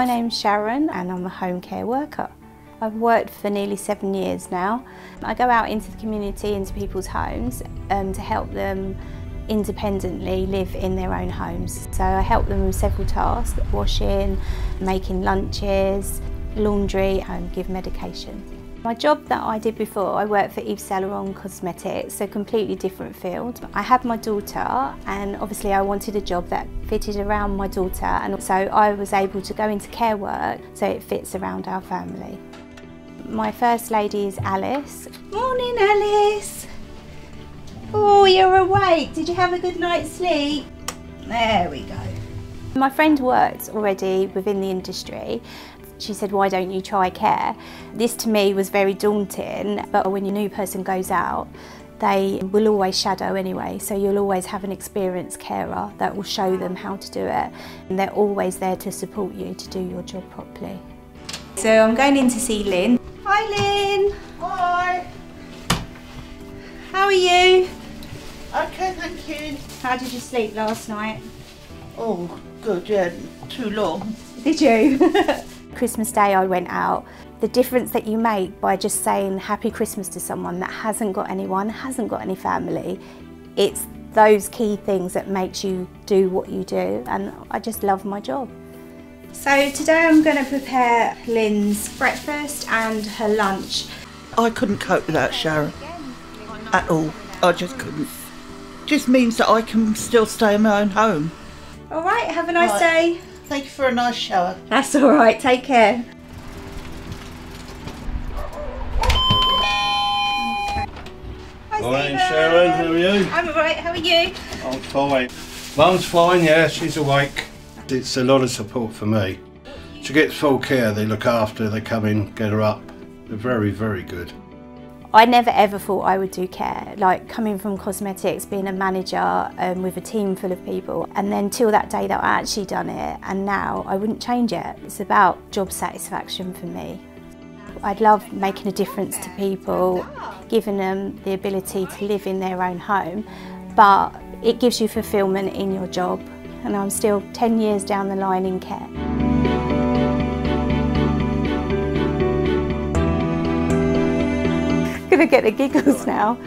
My name's Sharon and I'm a home care worker. I've worked for nearly seven years now. I go out into the community, into people's homes um, to help them independently live in their own homes. So I help them with several tasks, washing, making lunches, laundry and give medication. My job that I did before, I worked for Yves Saint Laurent Cosmetics, so completely different field. I had my daughter and obviously I wanted a job that fitted around my daughter and so I was able to go into care work so it fits around our family. My first lady is Alice. Morning Alice! Oh, you're awake. Did you have a good night's sleep? There we go. My friend worked already within the industry she said, why don't you try care? This to me was very daunting, but when your new person goes out, they will always shadow anyway, so you'll always have an experienced carer that will show them how to do it. And they're always there to support you to do your job properly. So I'm going in to see Lynn. Hi Lynn! Hi! How are you? Okay, thank you. How did you sleep last night? Oh, good, yeah, too long. Did you? Christmas Day I went out. The difference that you make by just saying happy Christmas to someone that hasn't got anyone, hasn't got any family, it's those key things that makes you do what you do and I just love my job. So today I'm going to prepare Lynn's breakfast and her lunch. I couldn't cope with that, Sharon, at all. I just couldn't. Just means that I can still stay in my own home. All right, have a nice Right. day. Thank you for a nice shower. That's all right, take care. Hi, Morning, Sharon. How are you? I'm all right, how are you? I'm fine. Mum's fine, yeah, she's awake. It's a lot of support for me. She gets full care, they look after, they come in, get her up. They're very, very good. I never ever thought I would do care. Like coming from cosmetics, being a manager um, with a team full of people, and then till that day that I actually done it, and now I wouldn't change it. It's about job satisfaction for me. I'd love making a difference to people, giving them the ability to live in their own home, but it gives you fulfilment in your job. And I'm still 10 years down the line in care. Gonna get the giggles now.